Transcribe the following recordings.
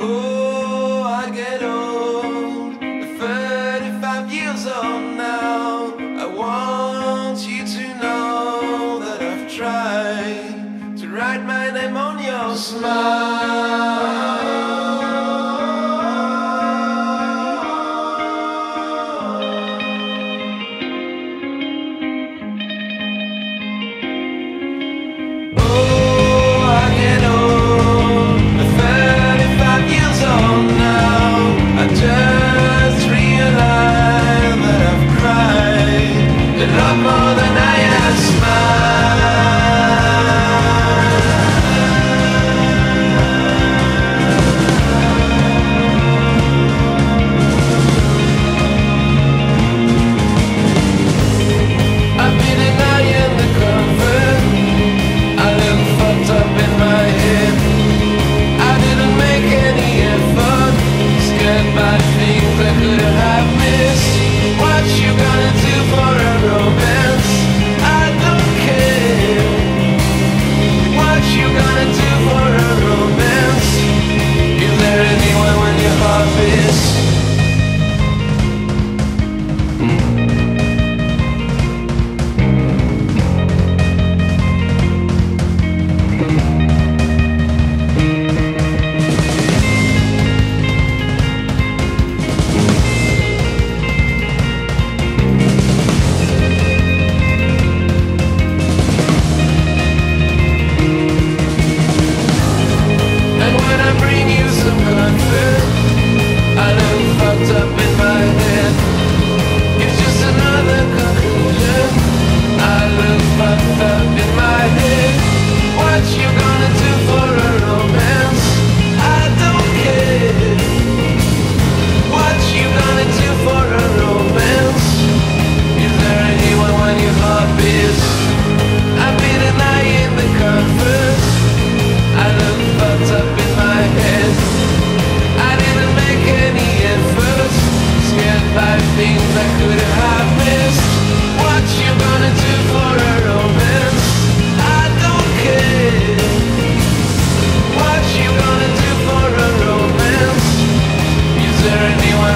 Oh, I get old, 35 years old now. I want you to know that I've tried to write my name on your smile. My things I could have missed. What you gonna do for a rose?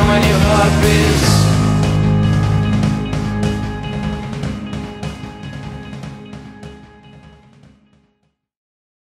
when your heart beats.